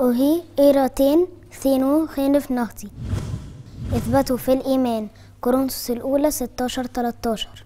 أهي إيراتين ثينو خينف نهتي إثبتوا في الإيمان. كورنثوس الأولى 16 13